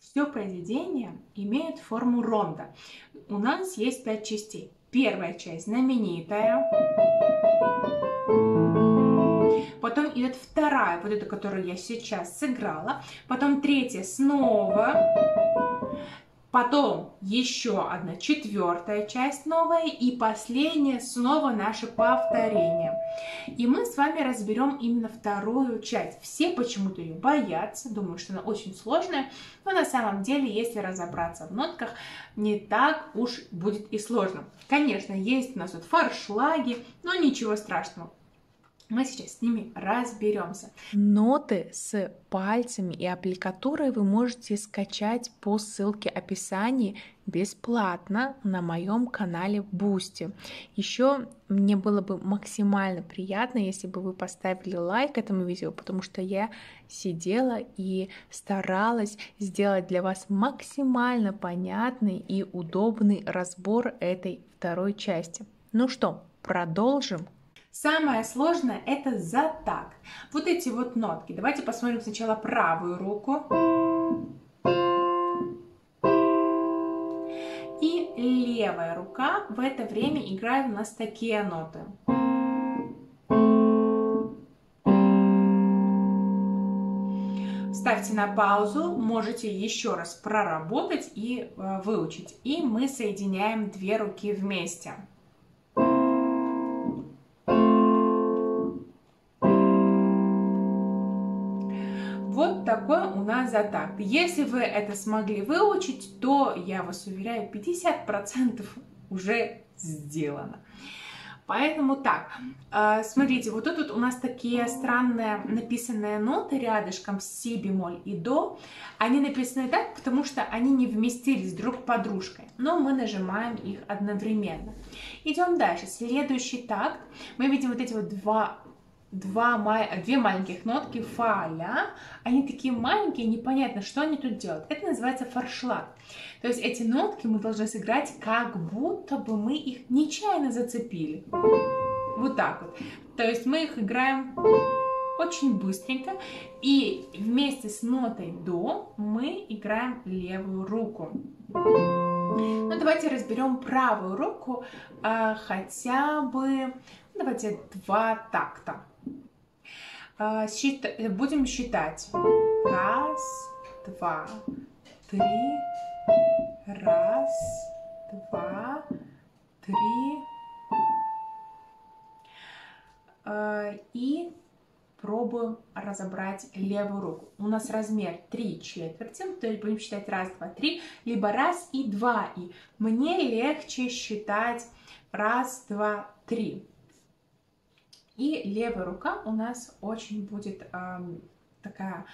все произведение имеет форму ронда. У нас есть пять частей. Первая часть знаменитая. Потом идет вторая, вот эта, которую я сейчас сыграла. Потом третья снова. Потом еще одна четвертая часть новая и последняя снова наше повторение. И мы с вами разберем именно вторую часть. Все почему-то ее боятся, думают, что она очень сложная, но на самом деле, если разобраться в нотках, не так уж будет и сложно. Конечно, есть у нас тут форшлаги, но ничего страшного. Мы сейчас с ними разберемся. Ноты с пальцами и аппликатурой вы можете скачать по ссылке описании бесплатно на моем канале Бусти. Еще мне было бы максимально приятно, если бы вы поставили лайк этому видео, потому что я сидела и старалась сделать для вас максимально понятный и удобный разбор этой второй части. Ну что, продолжим Самое сложное это за так. Вот эти вот нотки. Давайте посмотрим сначала правую руку. И левая рука в это время играет у нас такие ноты. Ставьте на паузу, можете еще раз проработать и э, выучить. И мы соединяем две руки вместе. Нас за такт. Если вы это смогли выучить, то, я вас уверяю, 50% уже сделано. Поэтому так, э, смотрите, вот тут у нас такие странные написанные ноты рядышком си бемоль и до. Они написаны так, потому что они не вместились друг под дружкой, но мы нажимаем их одновременно. Идем дальше. Следующий такт. Мы видим вот эти вот два два, две маленьких нотки фа, ля, они такие маленькие, непонятно, что они тут делают. Это называется форшлаг. То есть эти нотки мы должны сыграть, как будто бы мы их нечаянно зацепили. Вот так вот. То есть мы их играем очень быстренько, и вместе с нотой до мы играем левую руку. Ну, давайте разберем правую руку а, хотя бы, давайте два такта. А, будем считать. Раз, два, три. Раз, два, три. А, и пробуем разобрать левую руку. У нас размер 3 четверти, то есть будем считать раз, два, три, либо раз и два. И мне легче считать раз, два, три. И левая рука у нас очень будет э, такая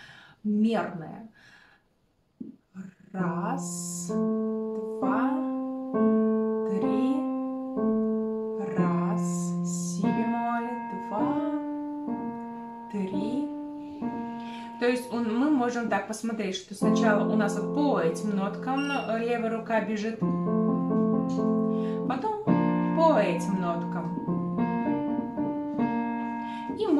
мерная. Раз, два, три, раз, си бемоль, два, три. То есть он, мы можем так посмотреть, что сначала у нас по этим ноткам левая рука бежит, потом по этим ноткам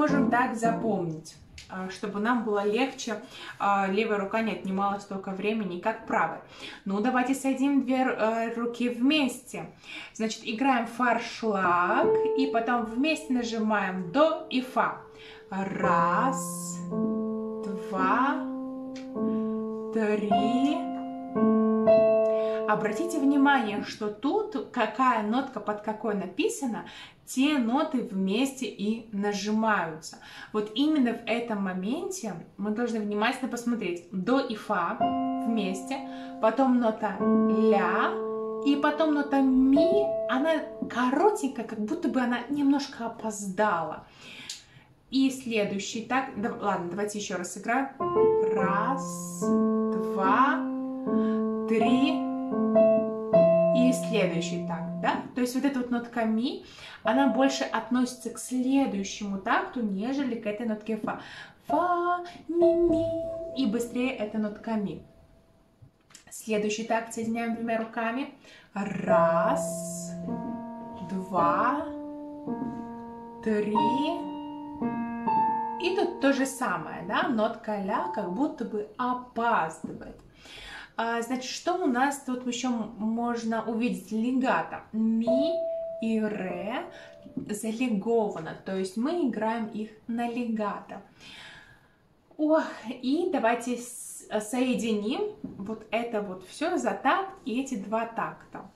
можем так запомнить а, чтобы нам было легче, а, левая рука не отнимала столько времени, как правая. Ну, давайте соединим две э, руки вместе. Значит, играем фаршлаг, и потом вместе нажимаем до и фа. Раз, два, три. Обратите внимание, что тут какая нотка под какой написана, те ноты вместе и нажимаются. Вот именно в этом моменте мы должны внимательно посмотреть до и фа вместе, потом нота ля, и потом нота ми, она коротенькая, как будто бы она немножко опоздала. И следующий, так, да, ладно, давайте еще раз сыграем. Раз, два, три, следующий так да? То есть вот эта вот нотка ми, она больше относится к следующему такту, нежели к этой нотке фа. Фа, ми, ми, и быстрее эта нотка ми. Следующий такт соединяем двумя руками. Раз, два, три. И тут то же самое, да, нотка ля как будто бы опаздывает. А, значит, что у нас тут еще можно увидеть? Легато. Ми и ре залеговано, то есть мы играем их на легато. Ох, и давайте соединим вот это вот все за такт и эти два такта.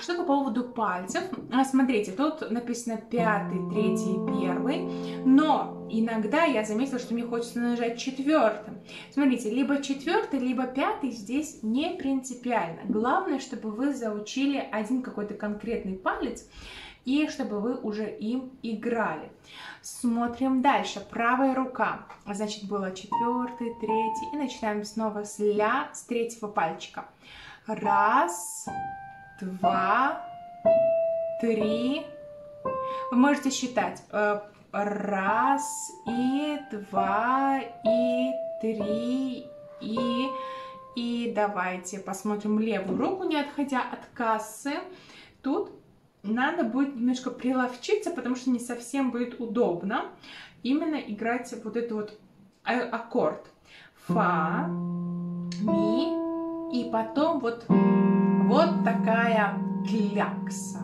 Что по поводу пальцев? А, смотрите, тут написано пятый, третий, первый, но иногда я заметила, что мне хочется нажать четвертым. Смотрите, либо четвертый, либо пятый здесь не принципиально. Главное, чтобы вы заучили один какой-то конкретный палец, и чтобы вы уже им играли. Смотрим дальше. Правая рука. Значит, было четвертый, третий. И начинаем снова с ля, с третьего пальчика. Раз, два, три. Вы можете считать. Э, раз, и два, и три, и... И давайте посмотрим левую руку, не отходя от кассы. Тут надо будет немножко приловчиться, потому что не совсем будет удобно именно играть вот этот вот э, аккорд. Фа, ми, и потом вот вот такая клякса.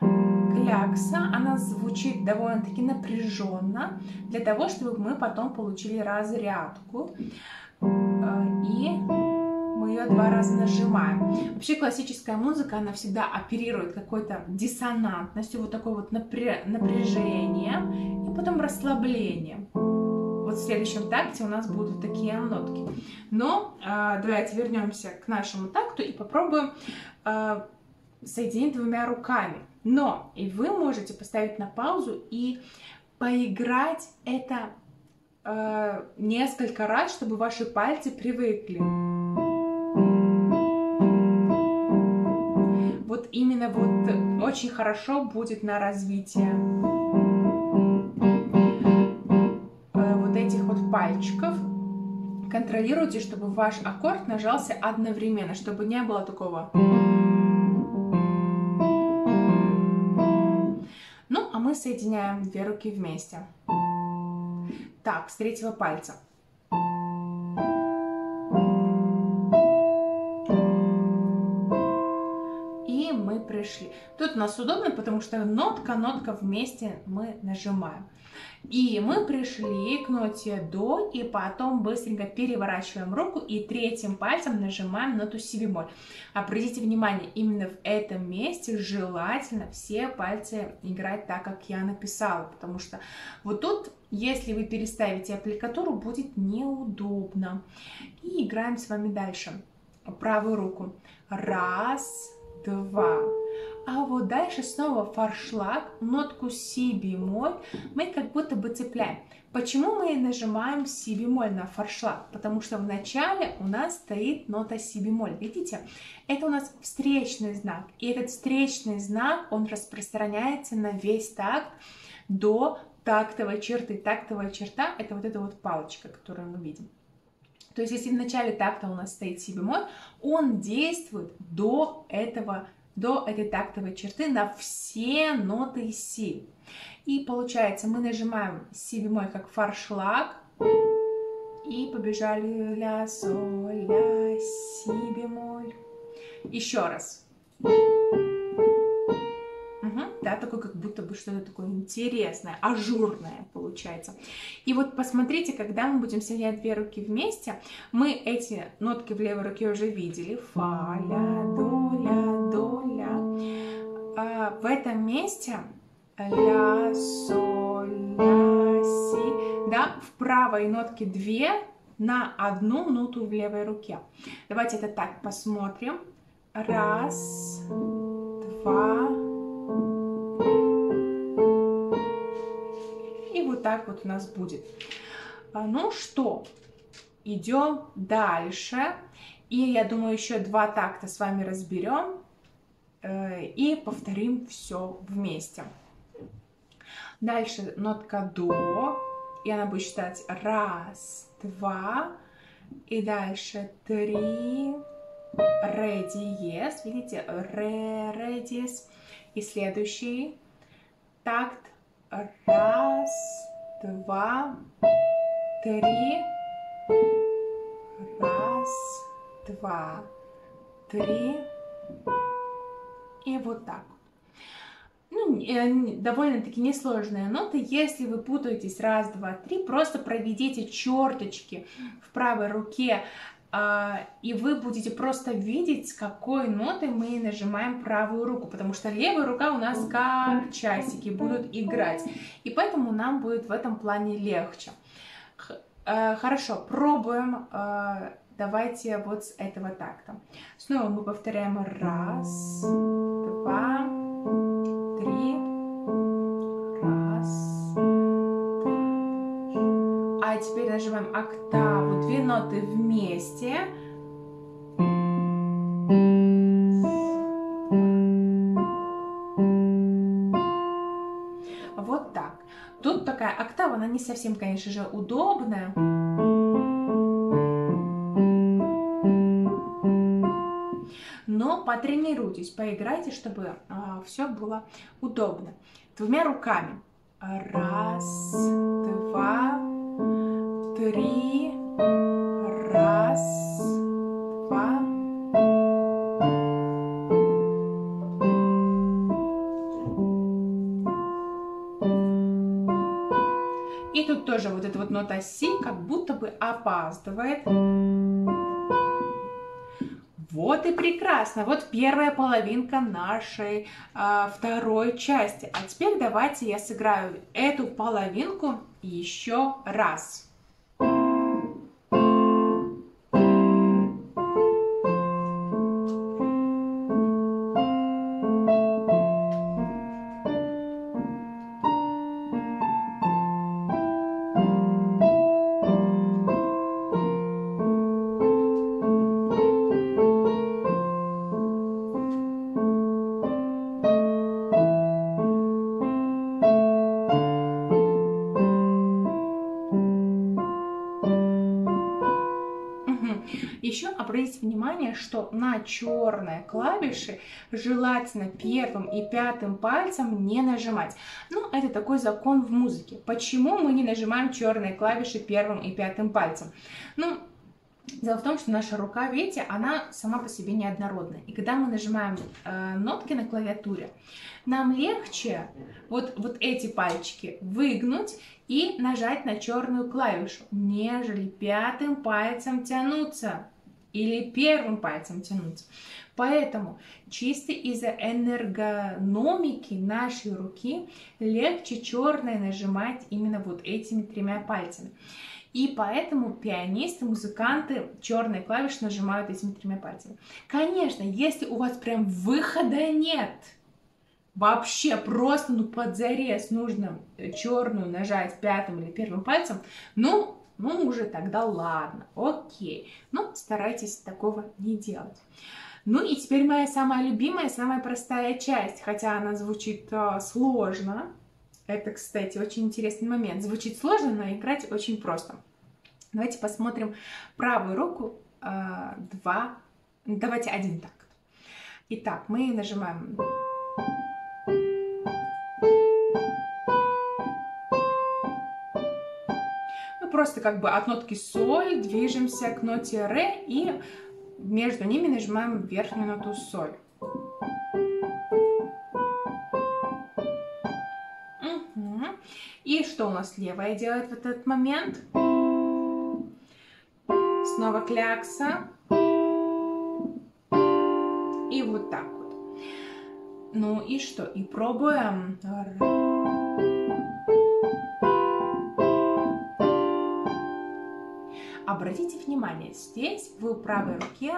Клякса, она звучит довольно-таки напряженно, для того, чтобы мы потом получили разрядку. Э, и мы ее два раза нажимаем. Вообще классическая музыка, она всегда оперирует какой-то диссонантностью, вот такое вот напряжением и потом расслаблением вот в следующем такте у нас будут такие нотки. Но э, давайте вернемся к нашему такту и попробуем э, соединить двумя руками. Но и вы можете поставить на паузу и поиграть это э, несколько раз, чтобы ваши пальцы привыкли. Вот именно вот очень хорошо будет на развитие. Пальчиков контролируйте, чтобы ваш аккорд нажался одновременно, чтобы не было такого. Ну, а мы соединяем две руки вместе. Так, с третьего пальца. И мы пришли. Тут у нас удобно, потому что нотка, нотка вместе мы нажимаем. И мы пришли к ноте до, и потом быстренько переворачиваем руку и третьим пальцем нажимаем ноту си бемоль. Обратите внимание, именно в этом месте желательно все пальцы играть так, как я написала, потому что вот тут, если вы переставите аппликатуру, будет неудобно. И играем с вами дальше. Правую руку. Раз, два. А вот дальше снова форшлаг, нотку си бемоль мы как будто бы цепляем. Почему мы нажимаем си бемоль на форшлаг? Потому что в начале у нас стоит нота си бемоль. Видите? Это у нас встречный знак. И этот встречный знак, он распространяется на весь такт до тактовой черты. Тактовая черта – это вот эта вот палочка, которую мы видим. То есть, если в начале такта у нас стоит си бемоль, он действует до этого до этой тактовой черты на все ноты си. И получается, мы нажимаем си бемоль как фаршлаг, и побежали ля, соль, ля, си бемоль. Еще раз. Угу, да, такой как что-то такое интересное, ажурное получается. И вот посмотрите, когда мы будем соединять две руки вместе, мы эти нотки в левой руке уже видели. Фа, ля, до, ля, до, ля. А в этом месте ля, соль, ля, си. Да, в правой нотке две на одну ноту в левой руке. Давайте это так посмотрим. Раз, два, так вот у нас будет. А, ну что, идем дальше. И я думаю, еще два такта с вами разберем э, и повторим все вместе. Дальше нотка до, и она будет считать раз, два, и дальше три, ре диез, видите, ре, ре. И следующий такт раз, два, три, раз, два, три, и вот так ну, э, довольно-таки несложные ноты. Если вы путаетесь раз, два, три, просто проведите черточки в правой руке, и вы будете просто видеть, какой нотой мы нажимаем правую руку, потому что левая рука у нас как часики будут играть, и поэтому нам будет в этом плане легче. Э, хорошо, пробуем. Э, давайте вот с этого такта. Снова мы повторяем раз, два, теперь нажимаем октаву, две ноты вместе. Вот так. Тут такая октава, она не совсем, конечно же, удобная. но потренируйтесь, поиграйте, чтобы а, все было удобно. Двумя руками. Раз, два, три, раз, два. И тут тоже вот эта вот нота си как будто бы опаздывает. Вот и прекрасно. Вот первая половинка нашей э, второй части. А теперь давайте я сыграю эту половинку еще раз. Обратите внимание, что на черные клавиши желательно первым и пятым пальцем не нажимать. Ну, это такой закон в музыке. Почему мы не нажимаем черные клавиши первым и пятым пальцем? Ну, Дело в том, что наша рука, видите, она сама по себе неоднородная. И когда мы нажимаем э, нотки на клавиатуре, нам легче вот, вот эти пальчики выгнуть и нажать на черную клавишу, нежели пятым пальцем тянуться или первым пальцем тянуться. Поэтому чисто из-за энергономики нашей руки легче черное нажимать именно вот этими тремя пальцами. И поэтому пианисты, музыканты черные клавиши нажимают этими тремя пальцами. Конечно, если у вас прям выхода нет, вообще просто ну под зарез нужно черную нажать пятым или первым пальцем, ну, ну уже тогда ладно, окей. Но старайтесь такого не делать. Ну и теперь моя самая любимая, самая простая часть, хотя она звучит э, сложно, это, кстати, очень интересный момент. Звучит сложно, но играть очень просто. Давайте посмотрим правую руку. Э, два. Давайте один такт. Итак, мы нажимаем. Просто как бы от нотки соль движемся к ноте ре и между ними нажимаем верхнюю ноту соль. И что у нас левая делает в этот момент? Снова клякса. И вот так вот. Ну и что? И пробуем. Обратите внимание, здесь в правой руке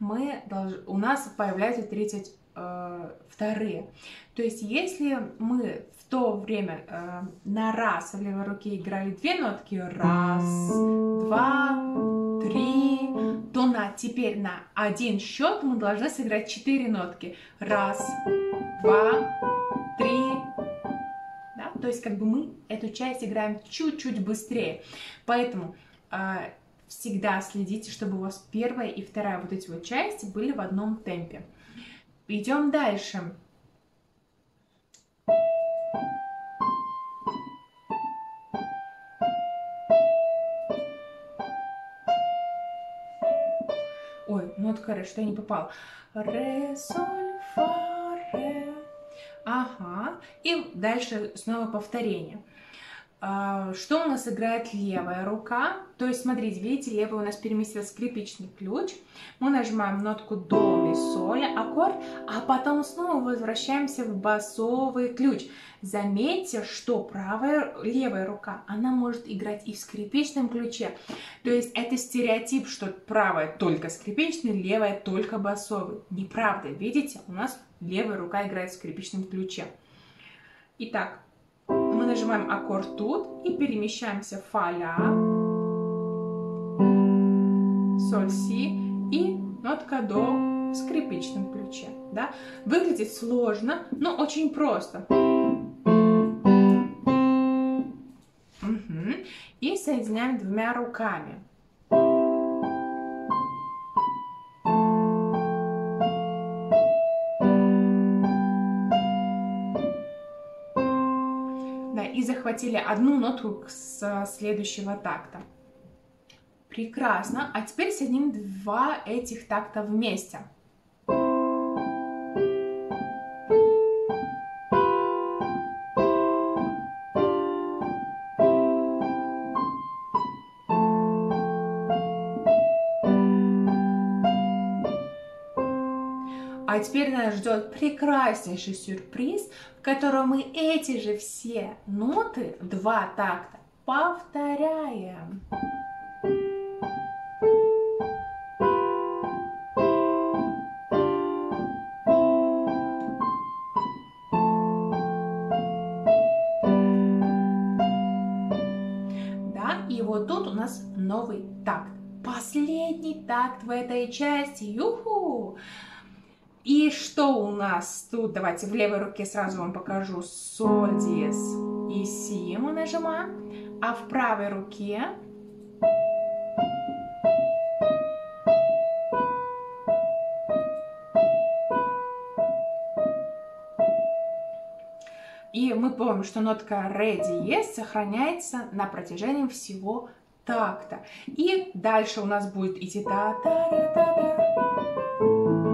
мы долж... у нас появляются 30 э, вторые. То есть, если мы в то время э, на раз в левой руке играли две нотки, раз, два, три, то на теперь на один счет мы должны сыграть четыре нотки. Раз, два, три. То есть, как бы мы эту часть играем чуть-чуть быстрее. Поэтому э, всегда следите, чтобы у вас первая и вторая вот эти вот части были в одном темпе. Идем дальше. Ой, нотка ре, что я не попал. Ре, соль, фа, ре. Ага. И дальше снова повторение. А, что у нас играет левая рука? То есть, смотрите, видите, левая у нас переместил скрипичный ключ. Мы нажимаем нотку до, ми, соль, аккорд, а потом снова возвращаемся в басовый ключ. Заметьте, что правая, левая рука, она может играть и в скрипичном ключе. То есть, это стереотип, что правая только скрипичный, левая только басовый. Неправда, видите, у нас левая рука играет в скрипичном ключе. Итак, мы нажимаем аккорд тут и перемещаемся фа, ля, соль, си и нотка до в скрипичном ключе. Да? Выглядит сложно, но очень просто. Угу. И соединяем двумя руками. Захватили одну ноту с следующего такта. Прекрасно. А теперь соединим два этих такта вместе. А теперь нас ждет прекраснейший сюрприз, в котором мы эти же все ноты, два такта, повторяем. Да, и вот тут у нас новый такт. Последний такт в этой части. Юху! И что у нас тут? Давайте в левой руке сразу вам покажу соль, диез и си мы нажимаем. А в правой руке И мы помним, что нотка ре диез сохраняется на протяжении всего такта. И дальше у нас будет идти та та та та та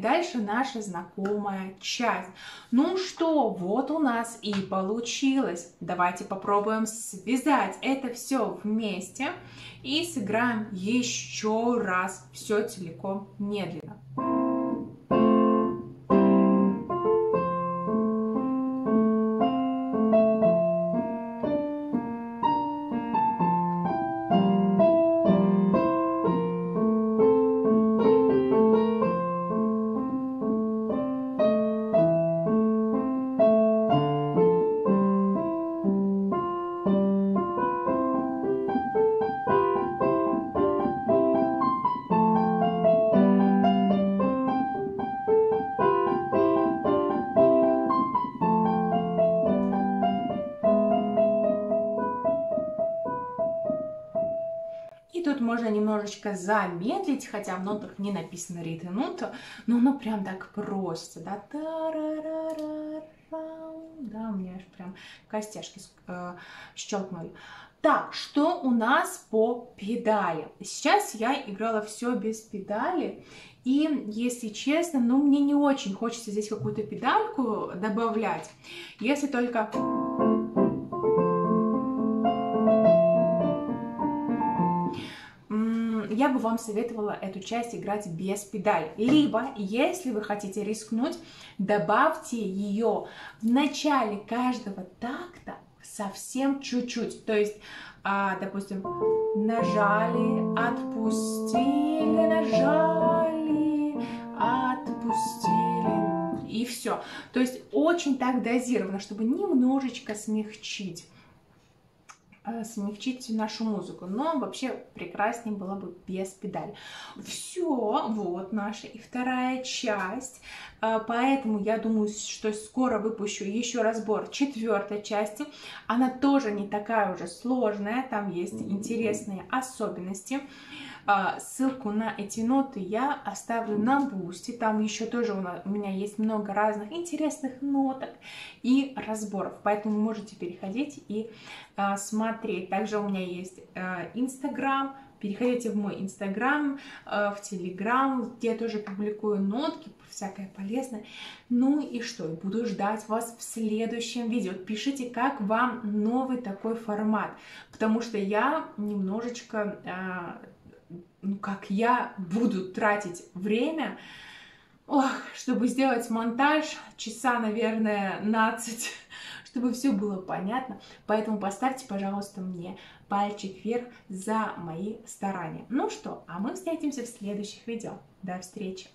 дальше наша знакомая часть. Ну что, вот у нас и получилось. Давайте попробуем связать это все вместе и сыграем еще раз все целиком медленно. Немножечко замедлить, хотя в нотах не написано ритм-нота, но оно прям так просто, да, да, у меня аж прям костяшки э, щелкнули. Так, что у нас по педали? Сейчас я играла все без педали, и, если честно, ну, мне не очень хочется здесь какую-то педальку добавлять, если только... я бы вам советовала эту часть играть без педали. Либо, если вы хотите рискнуть, добавьте ее в начале каждого такта совсем чуть-чуть. То есть, а, допустим, нажали, отпустили, нажали, отпустили. И все. То есть очень так дозировано, чтобы немножечко смягчить смягчить нашу музыку. Но вообще прекраснее было бы без педали. Все, вот наша и вторая часть. Э, поэтому я думаю, что скоро выпущу еще разбор четвертой части. Она тоже не такая уже сложная, там есть интересные особенности. А, ссылку на эти ноты я оставлю на бусте. Там еще тоже у меня есть много разных интересных ноток и разборов. Поэтому можете переходить и а, смотреть. Также у меня есть а, Инстаграм, переходите в мой инстаграм, в телеграм, где я тоже публикую нотки, всякое полезное. Ну и что, буду ждать вас в следующем видео. Пишите, как вам новый такой формат, потому что я немножечко ну, как я буду тратить время, ох, чтобы сделать монтаж, часа, наверное, 15, чтобы все было понятно. Поэтому поставьте, пожалуйста, мне пальчик вверх за мои старания. Ну что, а мы встретимся в следующих видео. До встречи!